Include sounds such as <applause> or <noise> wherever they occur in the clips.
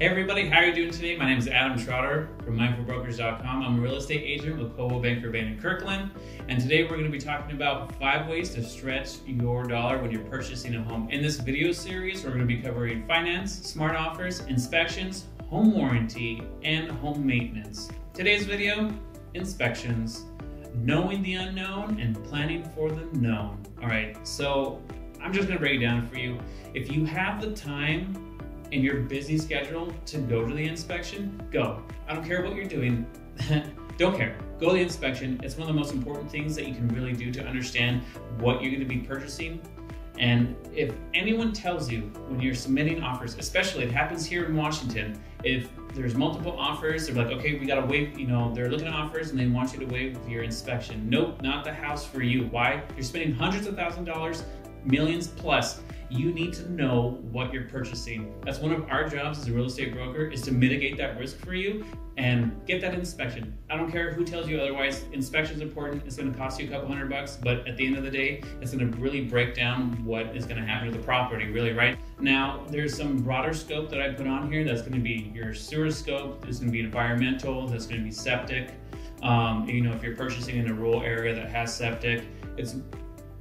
Hey everybody, how are you doing today? My name is Adam Trotter from mindfulbrokers.com. I'm a real estate agent with Coldwell Banker Bain and Kirkland, and today we're going to be talking about five ways to stretch your dollar when you're purchasing a home. In this video series, we're going to be covering finance, smart offers, inspections, home warranty, and home maintenance. Today's video, inspections, knowing the unknown and planning for the known. All right, so I'm just going to break it down for you. If you have the time in your busy schedule to go to the inspection, go. I don't care what you're doing. <laughs> don't care. Go to the inspection. It's one of the most important things that you can really do to understand what you're going to be purchasing. And if anyone tells you when you're submitting offers, especially it happens here in Washington, if there's multiple offers, they're like, okay, we gotta wait, you know, they're looking at offers and they want you to wait with your inspection. Nope, not the house for you. Why? You're spending hundreds of thousand dollars, millions plus you need to know what you're purchasing. That's one of our jobs as a real estate broker is to mitigate that risk for you and get that inspection. I don't care who tells you otherwise. Inspection is important. It's going to cost you a couple hundred bucks, but at the end of the day, it's going to really break down what is going to happen to the property, really, right? Now, there's some broader scope that I put on here. That's going to be your sewer scope. There's going to be environmental. That's going to be septic. Um, you know, if you're purchasing in a rural area that has septic, it's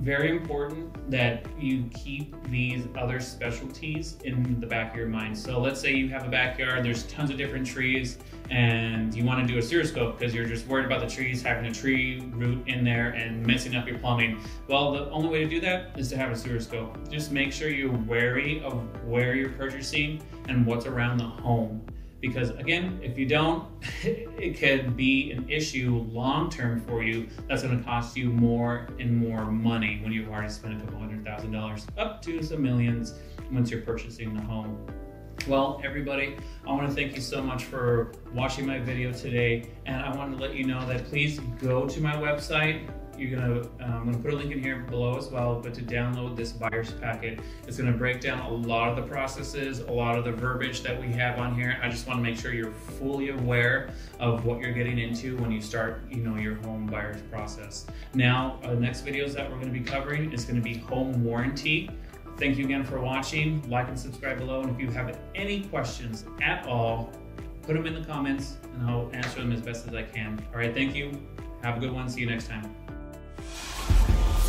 very important that you keep these other specialties in the back of your mind. So let's say you have a backyard, there's tons of different trees, and you want to do a sewer scope because you're just worried about the trees having a tree root in there and messing up your plumbing. Well, the only way to do that is to have a sewer scope. Just make sure you're wary of where you're purchasing and what's around the home because again if you don't <laughs> it could be an issue long term for you that's going to cost you more and more money when you've already spent a couple hundred thousand dollars up to some millions once you're purchasing the home well, everybody, I want to thank you so much for watching my video today. And I want to let you know that please go to my website, you're gonna, um, I'm gonna put a link in here below as well, but to download this buyer's packet, it's gonna break down a lot of the processes, a lot of the verbiage that we have on here. I just wanna make sure you're fully aware of what you're getting into when you start, you know, your home buyer's process. Now, uh, next videos that we're gonna be covering is gonna be home warranty. Thank you again for watching. Like and subscribe below. And if you have any questions at all, put them in the comments and I'll answer them as best as I can. All right, thank you. Have a good one. See you next time.